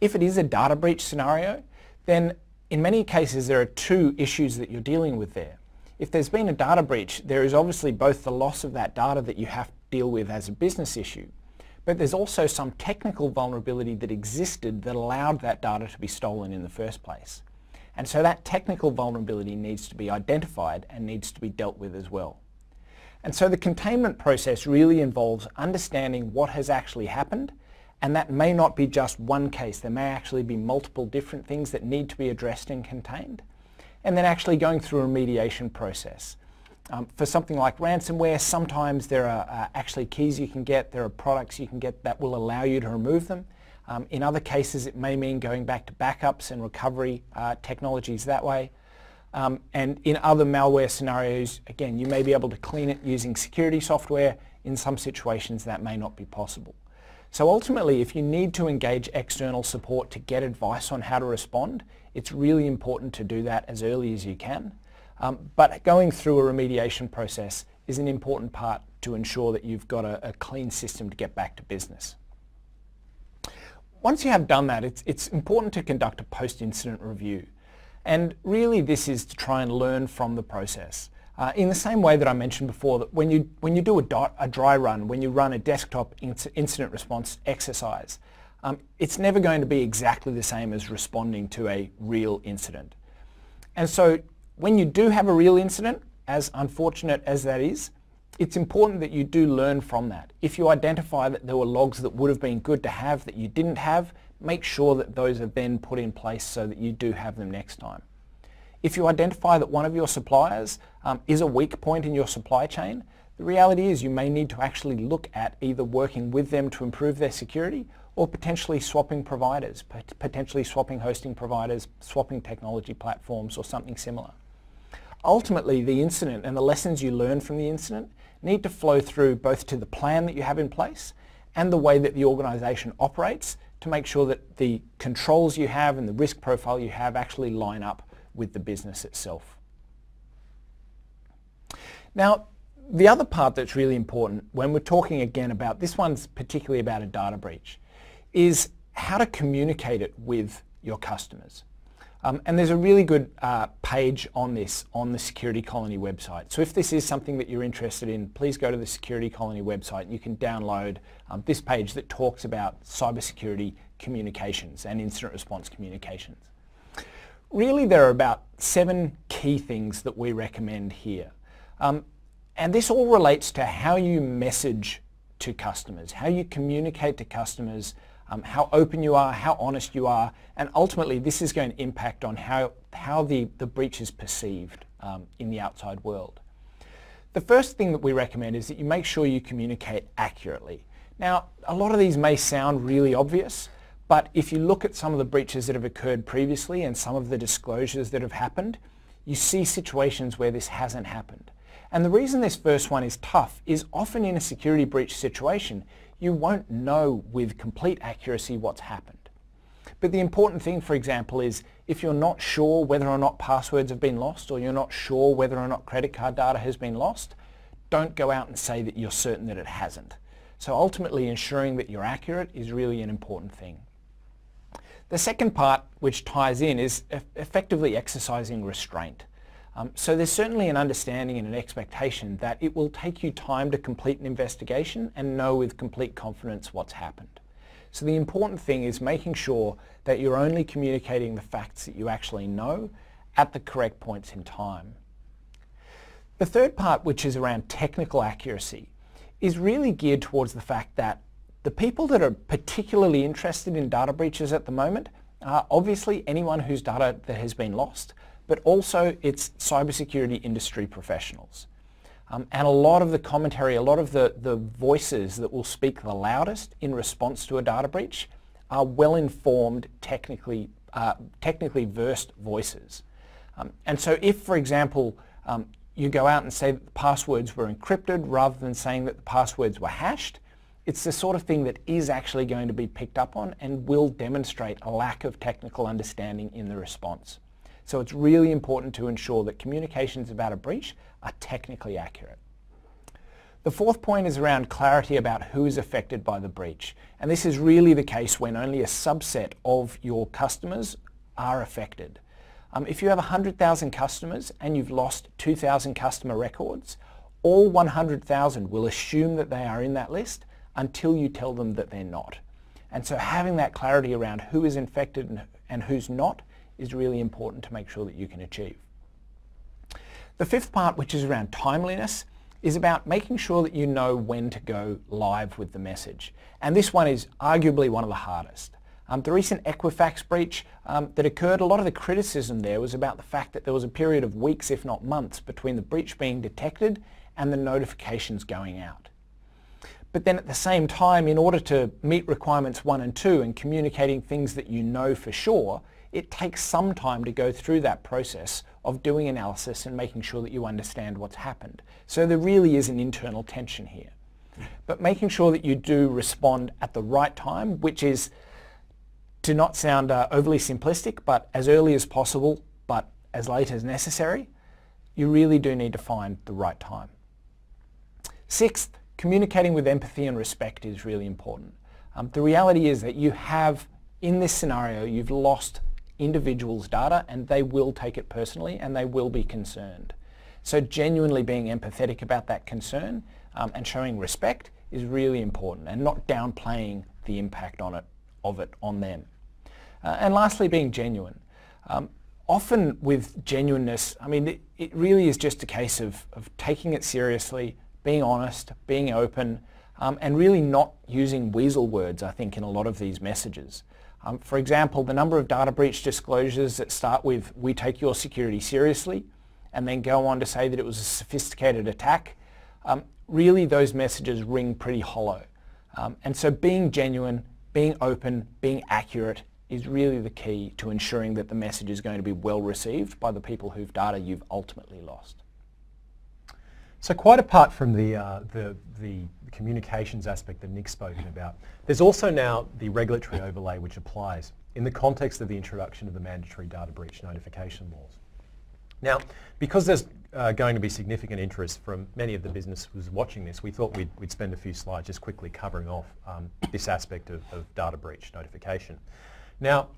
Speaker 3: If it is a data breach scenario, then in many cases there are two issues that you're dealing with there. If there's been a data breach, there is obviously both the loss of that data that you have to deal with as a business issue. But there's also some technical vulnerability that existed that allowed that data to be stolen in the first place. And so that technical vulnerability needs to be identified and needs to be dealt with as well. And so the containment process really involves understanding what has actually happened and that may not be just one case. There may actually be multiple different things that need to be addressed and contained. And then actually going through a remediation process. Um, for something like ransomware, sometimes there are uh, actually keys you can get, there are products you can get that will allow you to remove them. Um, in other cases, it may mean going back to backups and recovery uh, technologies that way. Um, and in other malware scenarios, again, you may be able to clean it using security software. In some situations, that may not be possible. So ultimately, if you need to engage external support to get advice on how to respond, it's really important to do that as early as you can. Um, but going through a remediation process is an important part to ensure that you've got a, a clean system to get back to business. Once you have done that, it's, it's important to conduct a post-incident review. And really this is to try and learn from the process. Uh, in the same way that I mentioned before, that when you, when you do a, a dry run, when you run a desktop incident response exercise, um, it's never going to be exactly the same as responding to a real incident. And so when you do have a real incident, as unfortunate as that is, it's important that you do learn from that. If you identify that there were logs that would have been good to have that you didn't have, make sure that those are then put in place so that you do have them next time. If you identify that one of your suppliers um, is a weak point in your supply chain, the reality is you may need to actually look at either working with them to improve their security or potentially swapping providers, potentially swapping hosting providers, swapping technology platforms or something similar. Ultimately, the incident and the lessons you learn from the incident need to flow through both to the plan that you have in place and the way that the organisation operates to make sure that the controls you have and the risk profile you have actually line up with the business itself. Now, the other part that's really important when we're talking again about, this one's particularly about a data breach, is how to communicate it with your customers. Um, and there's a really good uh, page on this on the Security Colony website. So if this is something that you're interested in, please go to the Security Colony website and you can download um, this page that talks about cybersecurity communications and incident response communications. Really there are about seven key things that we recommend here. Um, and this all relates to how you message to customers, how you communicate to customers, um, how open you are, how honest you are, and ultimately this is going to impact on how, how the, the breach is perceived um, in the outside world. The first thing that we recommend is that you make sure you communicate accurately. Now, a lot of these may sound really obvious, but if you look at some of the breaches that have occurred previously and some of the disclosures that have happened, you see situations where this hasn't happened. And the reason this first one is tough is often in a security breach situation, you won't know with complete accuracy what's happened. But the important thing, for example, is if you're not sure whether or not passwords have been lost or you're not sure whether or not credit card data has been lost, don't go out and say that you're certain that it hasn't. So ultimately ensuring that you're accurate is really an important thing. The second part, which ties in, is effectively exercising restraint. Um, so there's certainly an understanding and an expectation that it will take you time to complete an investigation and know with complete confidence what's happened. So the important thing is making sure that you're only communicating the facts that you actually know at the correct points in time. The third part, which is around technical accuracy, is really geared towards the fact that the people that are particularly interested in data breaches at the moment are obviously anyone whose data that has been lost, but also it's cybersecurity industry professionals. Um, and a lot of the commentary, a lot of the, the voices that will speak the loudest in response to a data breach are well-informed, technically, uh, technically versed voices. Um, and so if, for example, um, you go out and say that the passwords were encrypted rather than saying that the passwords were hashed, it's the sort of thing that is actually going to be picked up on and will demonstrate a lack of technical understanding in the response. So it's really important to ensure that communications about a breach are technically accurate. The fourth point is around clarity about who is affected by the breach. And this is really the case when only a subset of your customers are affected. Um, if you have 100,000 customers and you've lost 2,000 customer records, all 100,000 will assume that they are in that list until you tell them that they're not. And so having that clarity around who is infected and, who's not is really important to make sure that you can achieve. The fifth part, which is around timeliness, is about making sure that you know when to go live with the message. And this one is arguably one of the hardest. Um, the recent Equifax breach um, that occurred, a lot of the criticism there was about the fact that there was a period of weeks, if not months, between the breach being detected and the notifications going out. But then at the same time, in order to meet requirements one and two and communicating things that you know for sure, it takes some time to go through that process of doing analysis and making sure that you understand what's happened. So there really is an internal tension here. But making sure that you do respond at the right time, which is to not sound uh, overly simplistic, but as early as possible, but as late as necessary, you really do need to find the right time. Sixth, communicating with empathy and respect is really important. Um, the reality is that you have, in this scenario, you've lost individuals' data and they will take it personally and they will be concerned. So genuinely being empathetic about that concern um, and showing respect is really important and not downplaying the impact on it, of it on them. Uh, and lastly, being genuine. Um, often with genuineness, I mean, it, it, really is just a case of, of taking it seriously, being honest, being open, um, and really not using weasel words, I think, in a lot of these messages. Um, for example, the number of data breach disclosures that start with, we take your security seriously, and then go on to say that it was a sophisticated attack, um, really those messages ring pretty hollow. Um, and so being genuine, being open, being accurate is really the key to ensuring that the message is going to be well received by the people whose data you've ultimately lost.
Speaker 4: So quite apart from the, uh, the, the communications aspect that Nick's spoken about, there's also now the regulatory overlay which applies in the context of the introduction of the mandatory data breach notification laws. Now, because there's uh, going to be significant interest from many of the businesses watching this, we thought we'd, we'd spend a few slides just quickly covering off um, this aspect of, of, data breach notification. Now,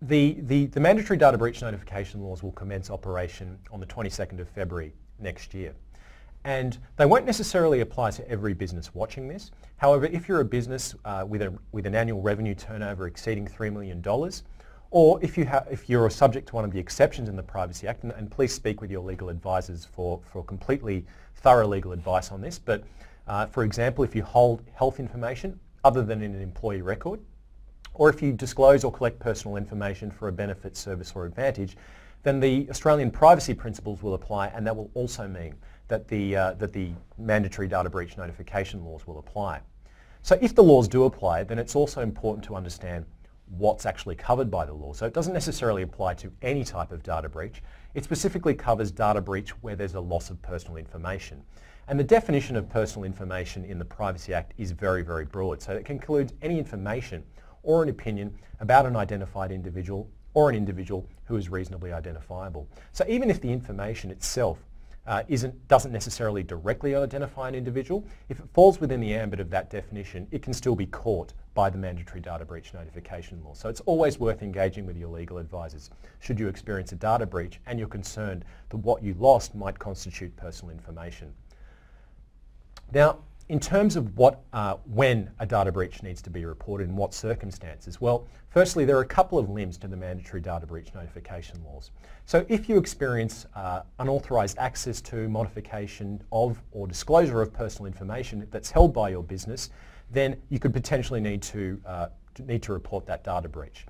Speaker 4: the, the, the mandatory data breach notification laws will commence operation on the 22nd of February next year. And they won't necessarily apply to every business watching this. However, if you're a business uh, with, a, with an annual revenue turnover exceeding $3 million, or if, you if you're subject to one of the exceptions in the Privacy Act, and, and, please speak with your legal advisors for, for completely thorough legal advice on this, but uh, for example, if you hold health information other than in an employee record, or if you disclose or collect personal information for a benefit, service or advantage, then the Australian privacy principles will apply and that will also mean that the, uh, that the mandatory data breach notification laws will apply. So if the laws do apply, then it's also important to understand what's actually covered by the law. So it doesn't necessarily apply to any type of data breach. It specifically covers data breach where there's a loss of personal information. And the definition of personal information in the Privacy Act is very, very broad. So it includes any information or an opinion about an identified individual or an individual who is reasonably identifiable. So even if the information itself uh, isn't, doesn't necessarily directly identify an individual, if it falls within the ambit of that definition, it can still be caught by the mandatory data breach notification law. So it's always worth engaging with your legal advisors should you experience a data breach and you're concerned that what you lost might constitute personal information. Now, in terms of what, uh, when a data breach needs to be reported and what circumstances, well, firstly, there are a couple of limbs to the mandatory data breach notification laws. So if you experience uh, unauthorised access to, modification of, or disclosure of personal information that's held by your business, then you could potentially need to, uh, need to report that data breach.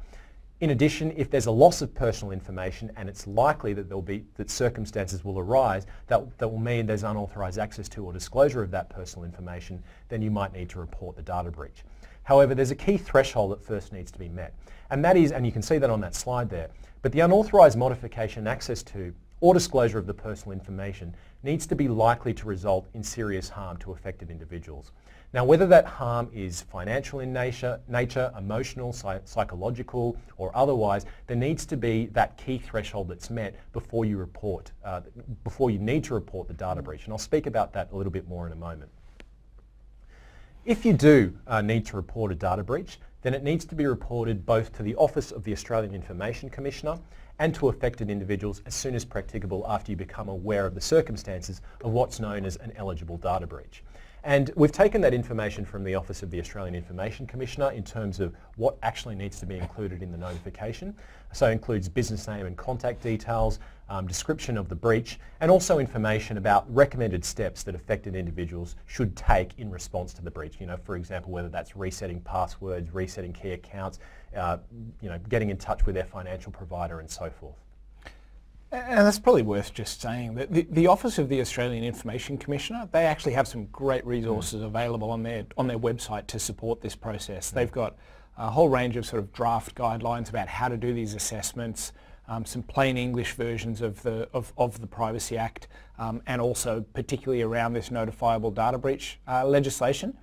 Speaker 4: In addition, if there's a loss of personal information and it's likely that there'll be that circumstances will arise that, that will mean there's unauthorized access to or disclosure of that personal information, then you might need to report the data breach. However, there's a key threshold that first needs to be met. And that is, and you can see that on that slide there, but the unauthorized modification access to or disclosure of the personal information needs to be likely to result in serious harm to affected individuals. Now, whether that harm is financial in nature, nature emotional, psychological, or otherwise, there needs to be that key threshold that's met before you report, uh, before you need to report the data breach. And I'll speak about that a little bit more in a moment. If you do uh, need to report a data breach, then it needs to be reported both to the Office of the Australian Information Commissioner and to affected individuals as soon as practicable after you become aware of the circumstances of what's known as an eligible data breach. And we've taken that information from the Office of the Australian Information Commissioner in terms of what actually needs to be included in the notification. So it includes business name and contact details, um, description of the breach, and also information about recommended steps that affected individuals should take in response to the breach. You know, for example, whether that's resetting passwords, resetting key accounts, uh, you know, getting in touch with their financial provider and so forth.
Speaker 3: And that's probably worth just saying that the, the, Office of the Australian Information Commissioner, they actually have some great resources mm. available on their, on their website to support this process. Mm. They've got a whole range of sort of draft guidelines about how to do these assessments, um, some plain English versions of the, of, of the Privacy Act, um, and also particularly around this notifiable data breach uh, legislation.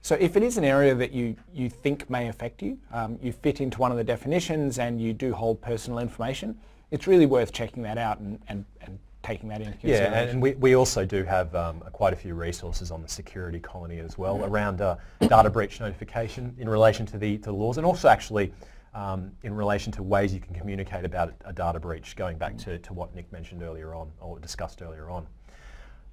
Speaker 3: So if it is an area that you, you think may affect you, um, you fit into one of the definitions and you do hold personal information, it's really worth checking that out and, and, and taking that into
Speaker 4: consideration.
Speaker 3: Yeah,
Speaker 4: and we, we also do have um, quite a few resources on the security colony as well around uh, data breach notification in relation to the, to the laws and also actually um, in relation to ways you can communicate about a data breach, going back to, to what Nick mentioned earlier on or discussed earlier on.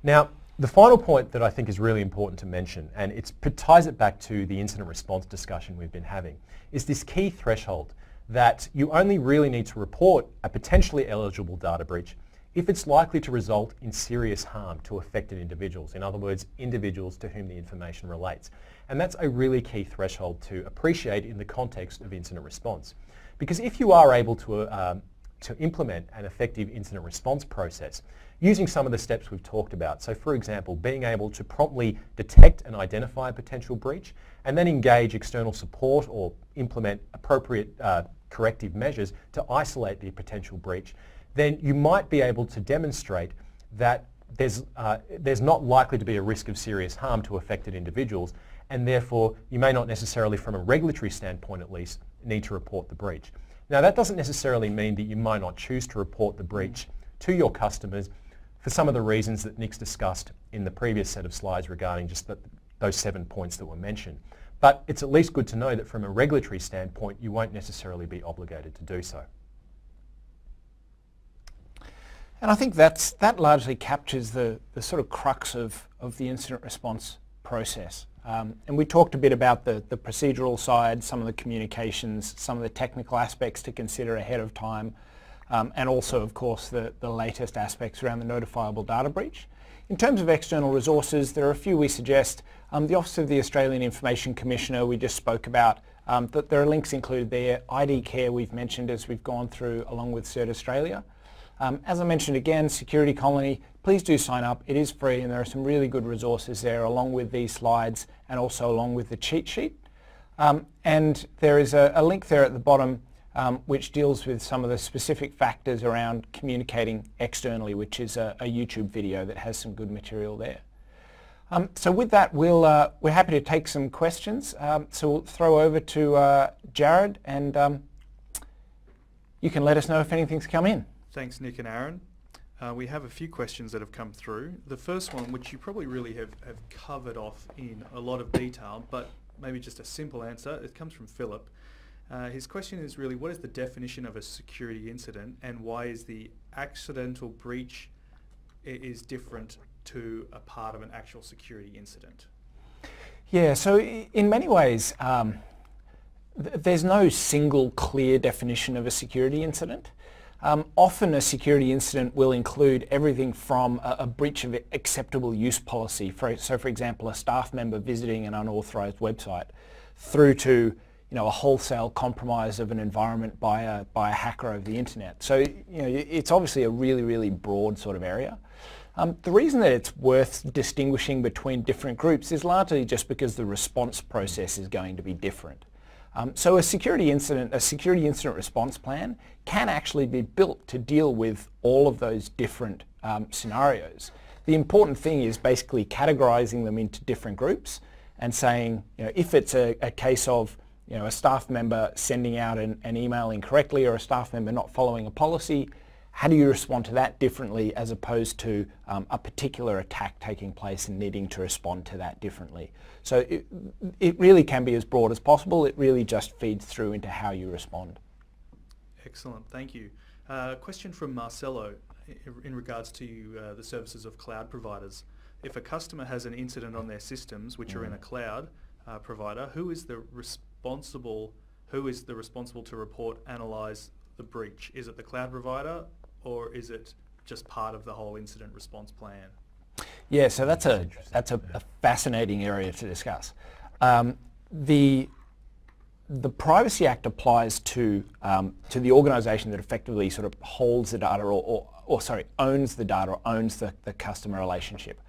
Speaker 4: Now, the final point that I think is really important to mention, and it ties it back to the incident response discussion we've been having, is this key threshold that you only really need to report a potentially eligible data breach if it's likely to result in serious harm to affected individuals, in other words, individuals to whom the information relates. And that's a really key threshold to appreciate in the context of incident response. Because if you are able to, um, to implement an effective incident response process using some of the steps we've talked about, so for example, being able to promptly detect and identify a potential breach and then engage external support or implement appropriate uh, corrective measures to isolate the potential breach, then you might be able to demonstrate that there's, uh, there's not likely to be a risk of serious harm to affected individuals and therefore you may not necessarily from a regulatory standpoint at least need to report the breach. Now that doesn't necessarily mean that you might not choose to report the breach to your customers for some of the reasons that Nick's discussed in the previous set of slides regarding just the, those seven points that were mentioned. But it's at least good to know that from a regulatory standpoint you won't necessarily be obligated to do so.
Speaker 3: And I think that's, that largely captures the, the sort of crux of, of the incident response process. Um, and we talked a bit about the, the procedural side, some of the communications, some of the technical aspects to consider ahead of time, um, and also, of course, the, the latest aspects around the notifiable data breach. In terms of external resources, there are a few we suggest. Um, the Office of the Australian Information Commissioner we just spoke about, um, that there are links included there. ID Care we've mentioned as we've gone through along with CERT Australia. Um, as I mentioned again, Security Colony, please do sign up. It is free and there are some really good resources there along with these slides and also along with the cheat sheet. Um, and there is a, a, link there at the bottom um, which deals with some of the specific factors around communicating externally, which is a, a YouTube video that has some good material there. Um, so with that, we'll, uh, we're happy to take some questions. Um, so we'll throw over to uh, Jared and um, you can let us know if anything's come in.
Speaker 5: Thanks, Nick and Aaron. Uh, we have a few questions that have come through. The first one, which you probably really have, have covered off in a lot of detail, but maybe just a simple answer, it comes from Philip. Uh, his question is really, what is the definition of a security incident and why is the accidental breach is different to a part of an actual security incident?
Speaker 3: Yeah, so in many ways, um, th there's no single clear definition of a security incident. Um, often a security incident will include everything from a, a, breach of acceptable use policy, for, so for example a staff member visiting an unauthorized website, through to you know, a wholesale compromise of an environment by a, by a hacker over the internet. So you know, it's obviously a really, really broad sort of area. Um, the reason that it's worth distinguishing between different groups is largely just because the response process is going to be different. Um, so a security incident, a security incident response plan can actually be built to deal with all of those different um, scenarios. The important thing is basically categorizing them into different groups and saying, you know, if it's a, a case of you know, a staff member sending out an, an email incorrectly or a staff member not following a policy, how do you respond to that differently as opposed to um, a particular attack taking place and needing to respond to that differently? So it, it really can be as broad as possible. It really just feeds through into how you respond.
Speaker 5: Excellent, thank you. Uh, question from Marcelo in regards to uh, the services of cloud providers. If a customer has an incident on their systems, which mm. are in a mm. cloud uh, provider, who is the responsible? Who is the responsible to report, analyze the breach? Is it the cloud provider or is it just part of the whole incident response plan?
Speaker 3: Yeah, so that's a that's a, a fascinating area to discuss. Um, the the Privacy Act applies to um, to the organisation that effectively sort of holds the data or, or, or sorry owns the data or owns the, the customer relationship.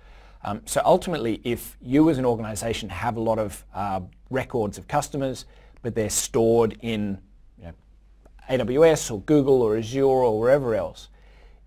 Speaker 3: Um, so ultimately, if you as an organisation have a lot of uh, records of customers, but they're stored in AWS or Google or Azure or wherever else,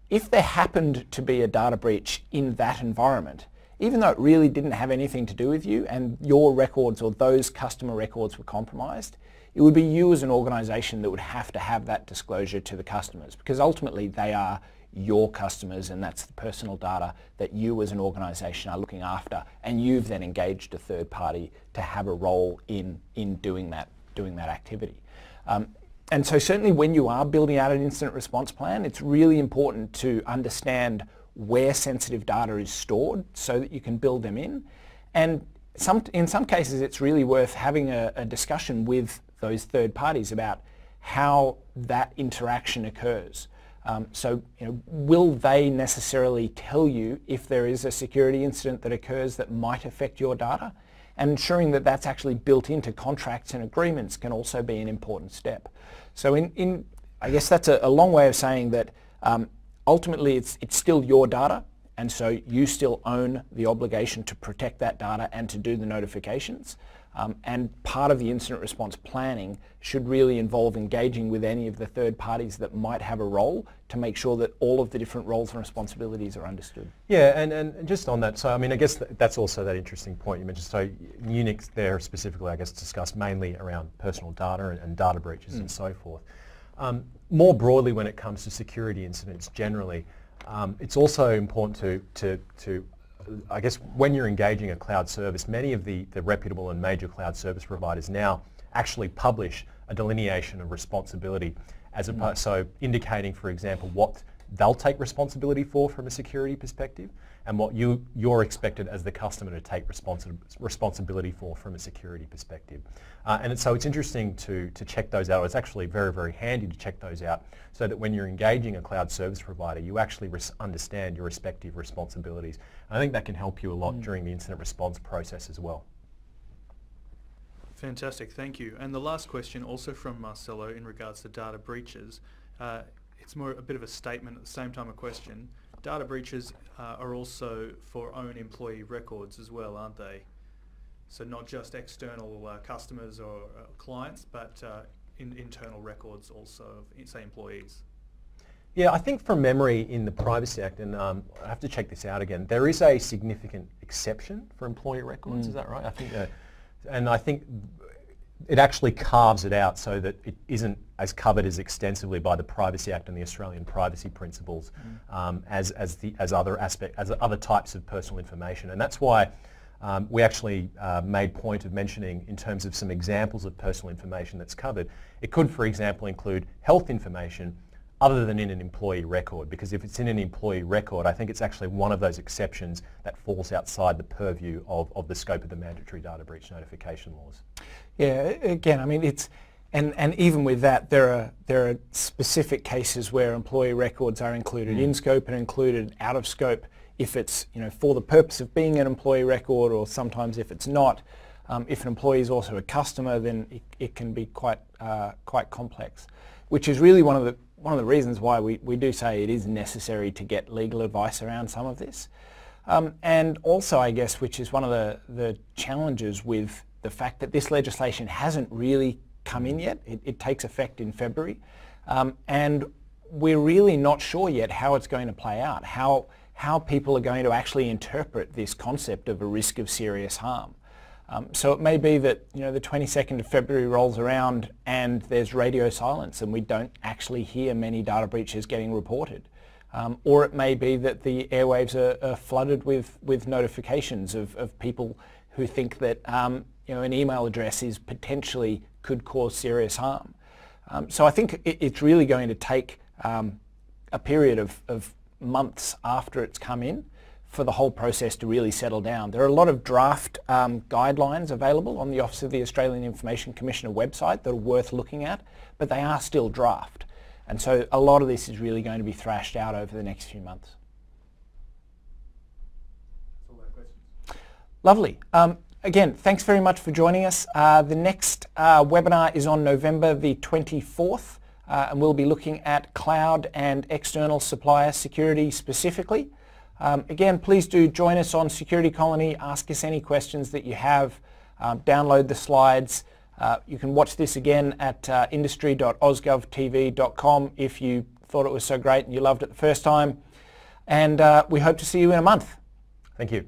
Speaker 3: if there happened to be a data breach in that environment, even though it really didn't have anything to do with you and your records or those customer records were compromised, it would be you as an organization that would have to have that disclosure to the customers because ultimately they are your customers and that's the personal data that you as an organisation are looking after and you've then engaged a third party to have a role in, in doing, that, doing that activity. Um, and so certainly when you are building out an incident response plan, it's really important to understand where sensitive data is stored so that you can build them in. And some, in some cases, it's really worth having a, a discussion with those third parties about how that interaction occurs. Um, so you know, will they necessarily tell you if there is a security incident that occurs that might affect your data? And ensuring that that's actually built into contracts and agreements can also be an important step. So in, in I guess that's a, a, long way of saying that um, ultimately it's, it's still your data and so you still own the obligation to protect that data and to do the notifications. Um, and part of the incident response planning should really involve engaging with any of the third parties that might have a role to make sure that all of the different roles and responsibilities are understood.
Speaker 4: Yeah, and, and just on that, so I mean, I guess that's also that interesting point you mentioned. So Unix there specifically, I guess, discussed mainly around personal data and, and data breaches mm. and so forth. Um, more broadly, when it comes to security incidents generally, um, it's also important to, to, to I guess when you're engaging a cloud service, many of the, the reputable and major cloud service providers now actually publish a delineation of responsibility as opposed, mm. so indicating, for example, what they'll take responsibility for from a security perspective and what you, you're expected as the customer to take responsi- responsibility for from a security perspective. Uh, and so it's interesting to, to check those out. It's actually very, very handy to check those out so that when you're engaging a cloud service provider, you actually res- understand your respective responsibilities. I think that can help you a lot mm. during the incident response process as well.
Speaker 5: Fantastic, thank you. And the last question also from Marcelo in regards to data breaches. Uh, it's more a bit of a statement at the same time a question. Data breaches uh, are also for own employee records as well, aren't they? So not just external uh, customers or uh, clients, but uh, in internal records also of, say, employees.
Speaker 4: Yeah, I think from memory in the Privacy Act, and um, I have to check this out again, there is a significant exception for employee records, mm. is that right? I think, uh, and I think it actually carves it out so that it isn't as covered as extensively by the Privacy Act and the Australian privacy principles mm. um, as, as, the, as other aspect, as other types of personal information. And that's why um, we actually uh, made point of mentioning in terms of some examples of personal information that's covered. It could, for example, include health information other than in an employee record because if it's in an employee record I think it's actually one of those exceptions that falls outside the purview of, of the scope of the mandatory data breach notification laws.
Speaker 3: Yeah, again, I mean, it's, and, and even with that, there are, there are specific cases where employee records are included mm. in scope and included out of scope if it's, you know, for the purpose of being an employee record or sometimes if it's not. Um, if an employee is also a customer, then it, it can be quite, uh, quite complex, which is really one of the, one of the reasons why we, we do say it is necessary to get legal advice around some of this. Um, and also, I guess, which is one of the, the challenges with the fact that this legislation hasn't really come in yet. It, it takes effect in February. Um, and we're really not sure yet how it's going to play out, how, how people are going to actually interpret this concept of a risk of serious harm. Um, so it may be that you know the 22nd of February rolls around and there's radio silence and we don't actually hear many data breaches getting reported. Um, or it may be that the airwaves are, are flooded with, with notifications of, of people who think that um, you know, an email address is potentially could cause serious harm. Um, so I think it, it's really going to take um, a period of, of months after it's come in for the whole process to really settle down. There are a lot of draft um, guidelines available on the Office of the Australian Information Commissioner website that are worth looking at, but they are still draft. And so a lot of this is really going to be thrashed out over the next few months. Lovely. Um, again, thanks very much for joining us. Uh, the next uh, webinar is on November the 24th, uh, and we'll be looking at cloud and external supplier security specifically. Um, again, please do join us on Security Colony. Ask us any questions that you have. Um, download the slides. Uh, you can watch this again at uh, industry.ausgovtv.com if you thought it was so great and you loved it the first time. And uh, we hope to see you in a month.
Speaker 4: Thank you.